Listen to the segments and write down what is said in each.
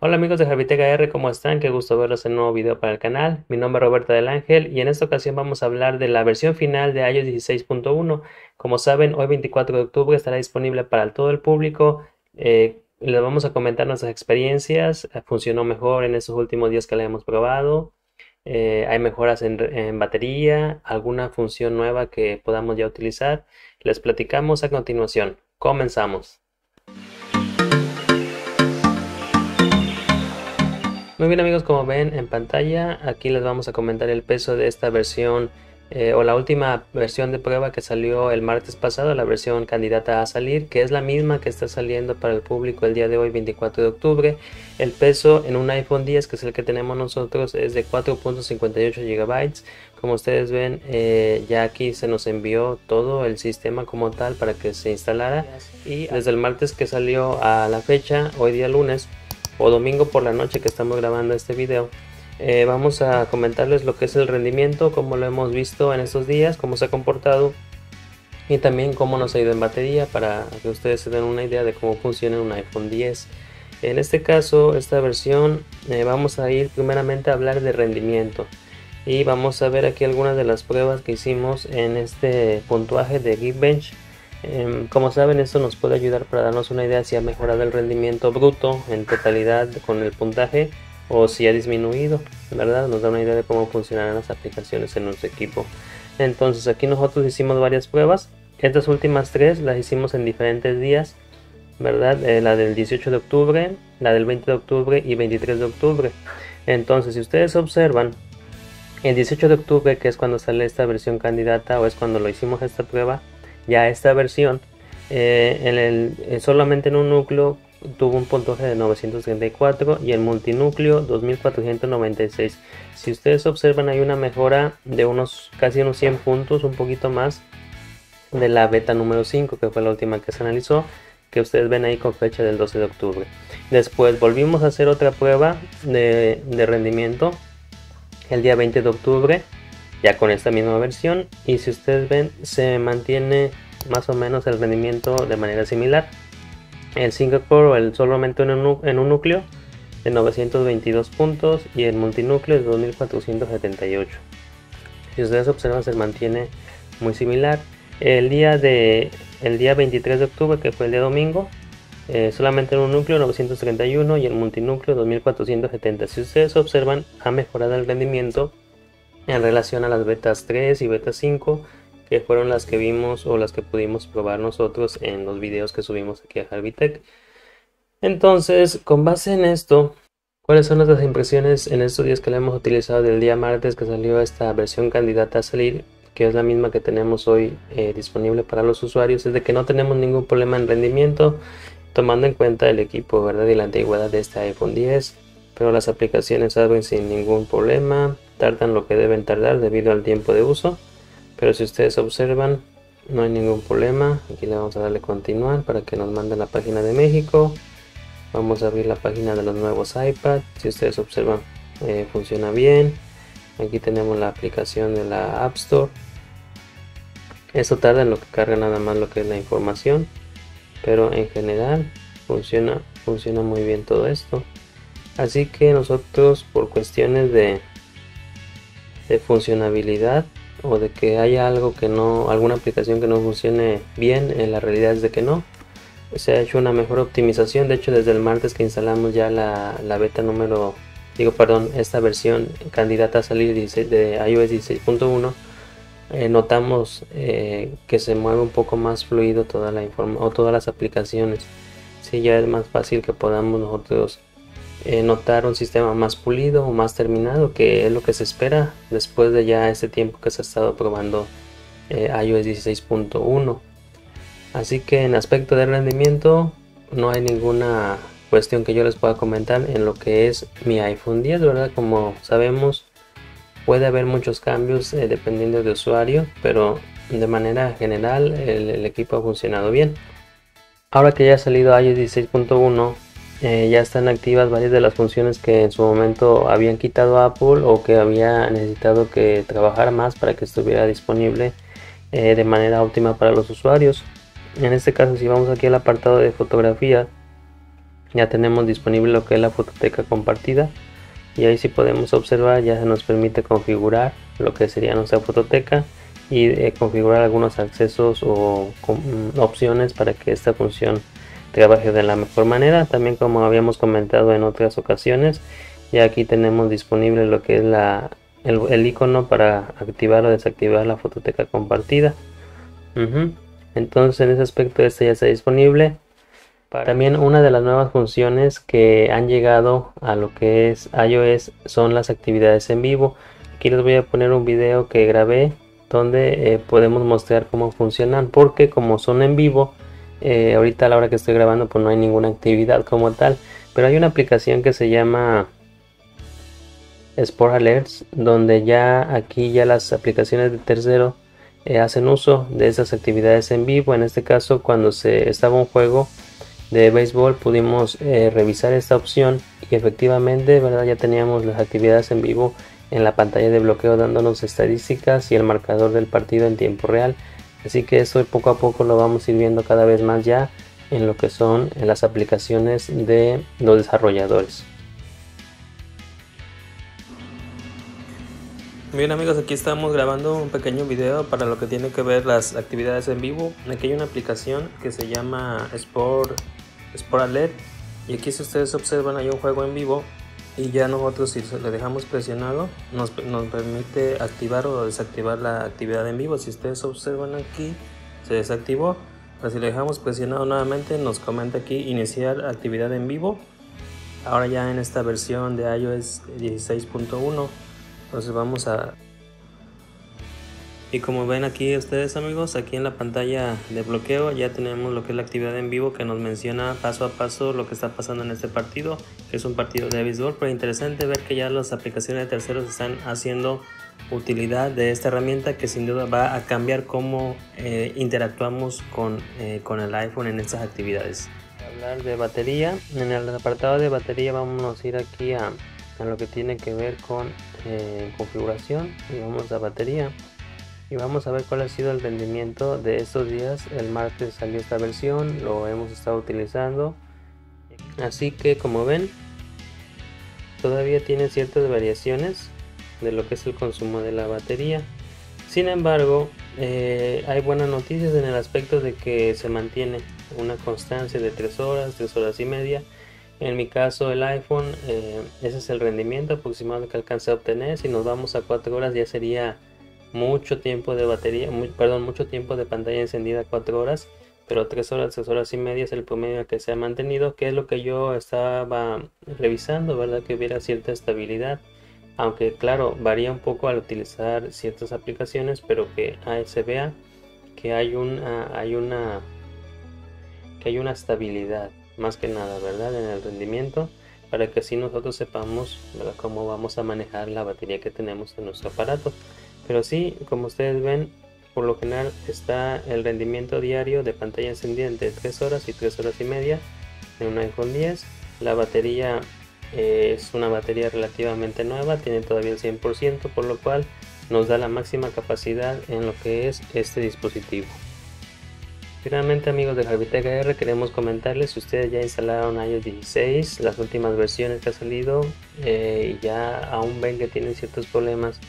Hola amigos de Javiteca R, ¿cómo están? Qué gusto verlos en un nuevo video para el canal. Mi nombre es Roberto del Ángel y en esta ocasión vamos a hablar de la versión final de iOS 16.1. Como saben, hoy 24 de octubre estará disponible para todo el público. Eh, les vamos a comentar nuestras experiencias. Funcionó mejor en estos últimos días que la hemos probado. Eh, hay mejoras en, en batería, alguna función nueva que podamos ya utilizar. Les platicamos a continuación. Comenzamos. Muy bien amigos, como ven en pantalla, aquí les vamos a comentar el peso de esta versión eh, o la última versión de prueba que salió el martes pasado, la versión candidata a salir, que es la misma que está saliendo para el público el día de hoy, 24 de octubre. El peso en un iPhone 10, que es el que tenemos nosotros, es de 4.58 GB. Como ustedes ven, eh, ya aquí se nos envió todo el sistema como tal para que se instalara. Y desde el martes que salió a la fecha, hoy día lunes, o domingo por la noche que estamos grabando este video eh, vamos a comentarles lo que es el rendimiento como lo hemos visto en estos días cómo se ha comportado y también cómo nos ha ido en batería para que ustedes se den una idea de cómo funciona un iPhone 10 en este caso esta versión eh, vamos a ir primeramente a hablar de rendimiento y vamos a ver aquí algunas de las pruebas que hicimos en este puntuaje de Geekbench Em, como saben, esto nos puede ayudar para darnos una idea si ha mejorado el rendimiento bruto en totalidad con el puntaje o si ha disminuido, ¿verdad? Nos da una idea de cómo funcionarán las aplicaciones en nuestro equipo. Entonces aquí nosotros hicimos varias pruebas. Estas últimas tres las hicimos en diferentes días, ¿verdad? Eh, la del 18 de octubre, la del 20 de octubre y 23 de octubre. Entonces si ustedes observan, el 18 de octubre, que es cuando sale esta versión candidata o es cuando lo hicimos esta prueba, ya esta versión, eh, en el, eh, solamente en un núcleo tuvo un puntaje de 934 y el multinúcleo 2496. Si ustedes observan hay una mejora de unos casi unos 100 puntos, un poquito más de la beta número 5 que fue la última que se analizó, que ustedes ven ahí con fecha del 12 de octubre. Después volvimos a hacer otra prueba de, de rendimiento el día 20 de octubre ya con esta misma versión. Y si ustedes ven se mantiene más o menos el rendimiento de manera similar. El single core o el solamente en un, en un núcleo de 922 puntos y el multinúcleo de 2478 si ustedes observan se mantiene muy similar. El día de el día 23 de octubre que fue el día domingo eh, solamente en un núcleo 931 y el multinúcleo 2470 si ustedes observan ha mejorado el rendimiento en relación a las betas 3 y beta 5 que fueron las que vimos o las que pudimos probar nosotros en los videos que subimos aquí a Harvitech. Entonces, con base en esto, ¿cuáles son nuestras impresiones en estos días que la hemos utilizado del día martes que salió esta versión candidata a salir? que es la misma que tenemos hoy eh, disponible para los usuarios, es de que no tenemos ningún problema en rendimiento, tomando en cuenta el equipo ¿verdad? y la antigüedad de este iPhone 10, pero las aplicaciones abren sin ningún problema, tardan lo que deben tardar debido al tiempo de uso pero si ustedes observan no hay ningún problema. Aquí le vamos a darle continuar para que nos mande la página de México. Vamos a abrir la página de los nuevos iPad. Si ustedes observan eh, funciona bien. Aquí tenemos la aplicación de la App Store. Eso tarda en lo que carga nada más lo que es la información pero en general funciona funciona muy bien todo esto así que nosotros por cuestiones de de funcionabilidad o de que haya algo que no, alguna aplicación que no funcione bien, en la realidad es de que no. Se ha hecho una mejor optimización, de hecho desde el martes que instalamos ya la, beta número, digo perdón, esta versión candidata a salir de iOS 16.1, eh, notamos eh, que se mueve un poco más fluido toda la información o todas las aplicaciones. Si ya es más fácil que podamos nosotros eh, notar un sistema más pulido o más terminado, que es lo que se espera después de ya este tiempo que se ha estado probando eh, iOS 16.1. Así que en aspecto de rendimiento no hay ninguna cuestión que yo les pueda comentar en lo que es mi iPhone 10, ¿verdad? Como sabemos puede haber muchos cambios eh, dependiendo de usuario, pero de manera general el, el equipo ha funcionado bien. Ahora que ya ha salido iOS 16.1 eh, ya están activas varias de las funciones que en su momento habían quitado Apple o que había necesitado que trabajara más para que estuviera disponible eh, de manera óptima para los usuarios. En este caso, si vamos aquí al apartado de fotografía, ya tenemos disponible lo que es la fototeca compartida y ahí si podemos observar ya se nos permite configurar lo que sería nuestra fototeca y eh, configurar algunos accesos o mm, opciones para que esta función trabaje de la mejor manera también como habíamos comentado en otras ocasiones ya aquí tenemos disponible lo que es la el, icono para activar o desactivar la fototeca compartida. Entonces en ese aspecto este ya está disponible. También una de las nuevas funciones que han llegado a lo que es iOS son las actividades en vivo. Aquí les voy a poner un video que grabé donde eh, podemos mostrar cómo funcionan porque como son en vivo eh, ahorita a la hora que estoy grabando pues no hay ninguna actividad como tal. Pero hay una aplicación que se llama Sport Alerts donde ya aquí ya las aplicaciones de tercero eh, hacen uso de esas actividades en vivo. En este caso cuando se estaba un juego de béisbol pudimos revisar esta opción y efectivamente verdad ya teníamos las actividades en vivo en la pantalla de bloqueo dándonos estadísticas y el marcador del partido en tiempo real. Así que eso poco a poco lo vamos a ir viendo cada vez más ya en lo que son las aplicaciones de los desarrolladores. Bien amigos, aquí estamos grabando un pequeño video para lo que tiene que ver las actividades en vivo. Aquí hay una aplicación que se llama Sport, Sport Alert y aquí si ustedes observan hay un juego en vivo y ya nosotros si le dejamos presionado nos, nos, permite activar o desactivar la actividad en vivo. Si ustedes observan aquí se desactivó. Pero si le dejamos presionado nuevamente nos comenta aquí iniciar actividad en vivo. Ahora ya en esta versión de iOS 16.1 entonces vamos a y como ven aquí ustedes amigos, aquí en la pantalla de bloqueo ya tenemos lo que es la actividad en vivo que nos menciona paso a paso lo que está pasando en este partido, que es un partido de béisbol, pero interesante ver que ya las aplicaciones de terceros están haciendo utilidad de esta herramienta que sin duda va a cambiar cómo eh, interactuamos con, eh, con el iPhone en estas actividades. Hablar de batería, en el apartado de batería vamos a ir aquí a, a lo que tiene que ver con eh, configuración y vamos a batería y vamos a ver cuál ha sido el rendimiento de estos días. El martes salió esta versión lo hemos estado utilizando. Así que como ven todavía tiene ciertas variaciones de lo que es el consumo de la batería. Sin embargo eh, hay buenas noticias en el aspecto de que se mantiene una constancia de 3 horas 3 horas y media. En mi caso el iPhone eh, ese es el rendimiento aproximado que alcancé a obtener. Si nos vamos a 4 horas ya sería mucho tiempo de batería, perdón, mucho tiempo de pantalla encendida, 4 horas, pero 3 horas, 3 horas y media es el promedio que se ha mantenido, que es lo que yo estaba revisando, ¿verdad? Que hubiera cierta estabilidad, aunque claro, varía un poco al utilizar ciertas aplicaciones, pero que se vea que hay una, hay una, que hay una estabilidad, más que nada, ¿verdad? En el rendimiento para que así nosotros sepamos cómo vamos a manejar la batería que tenemos en nuestro aparato. Pero sí, como ustedes ven, por lo general está el rendimiento diario de pantalla encendida entre 3 horas y 3 horas y media en un iPhone 10. La batería eh, es una batería relativamente nueva, tiene todavía el 100%, por lo cual nos da la máxima capacidad en lo que es este dispositivo. Finalmente amigos de Jarbiteca R queremos comentarles si ustedes ya instalaron iOS 16, las últimas versiones que ha salido eh, y ya aún ven que tienen ciertos problemas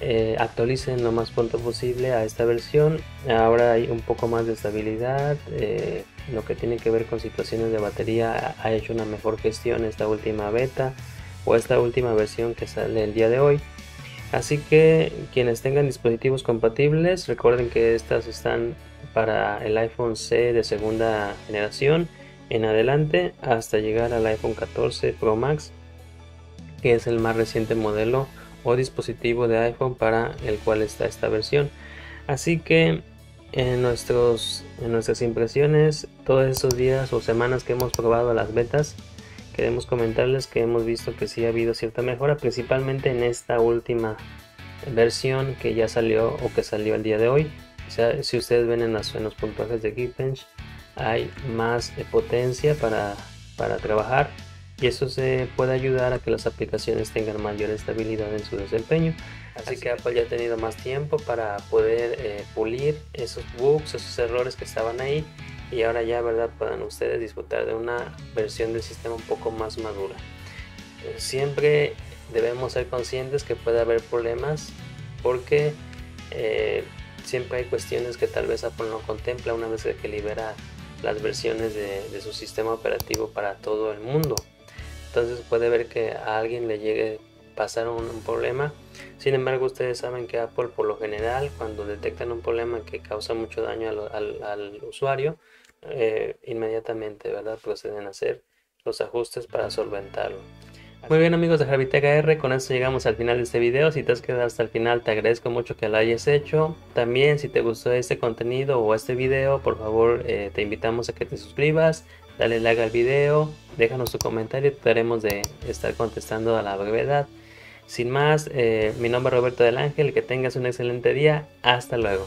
eh, actualicen lo más pronto posible a esta versión. Ahora hay un poco más de estabilidad. Eh, lo que tiene que ver con situaciones de batería ha hecho una mejor gestión esta última beta o esta última versión que sale el día de hoy. Así que quienes tengan dispositivos compatibles, recuerden que estas están para el iPhone C de segunda generación en adelante hasta llegar al iPhone 14 Pro Max, que es el más reciente modelo o dispositivo de iPhone para el cual está esta versión. Así que en, nuestros, en nuestras impresiones, todos esos días o semanas que hemos probado las betas, queremos comentarles que hemos visto que sí ha habido cierta mejora, principalmente en esta última versión que ya salió o que salió el día de hoy. O sea, si ustedes ven en, las, en los puntajes de Geekbench, hay más potencia para, para trabajar y eso se puede ayudar a que las aplicaciones tengan mayor estabilidad en su desempeño. Así, que Apple ya ha tenido más tiempo para poder eh, pulir esos bugs, esos errores que estaban ahí y ahora ya verdad puedan ustedes disfrutar de una versión del sistema un poco más madura siempre debemos ser conscientes que puede haber problemas porque eh, siempre hay cuestiones que tal vez Apple no contempla una vez que libera las versiones de, su sistema operativo para todo el mundo. Entonces puede ver que a alguien le llegue pasar un, problema. Sin embargo, ustedes saben que Apple por lo general cuando detectan un problema que causa mucho daño al, usuario, eh, inmediatamente ¿verdad? proceden a hacer los ajustes para solventarlo. Muy bien amigos de Javiteca R, con esto llegamos al final de este video. Si te has quedado hasta el final te agradezco mucho que lo hayas hecho. También si te gustó este contenido o este video, por favor eh, te invitamos a que te suscribas, dale like al video, déjanos tu comentario, trataremos de estar contestando a la brevedad. Sin más, eh, mi nombre es Roberto del Ángel, que tengas un excelente día, hasta luego.